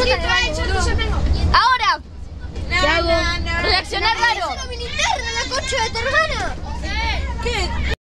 chota en el baño, boludo. Ahora, ¿Qué hago? reaccionar raro. mi linterna, la concha de tu hermana!